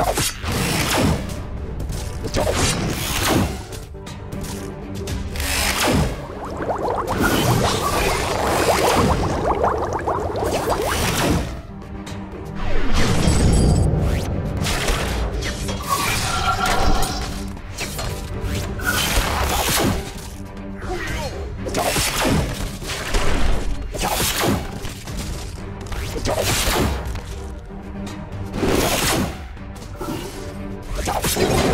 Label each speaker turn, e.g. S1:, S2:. S1: Let's go.
S2: Stop.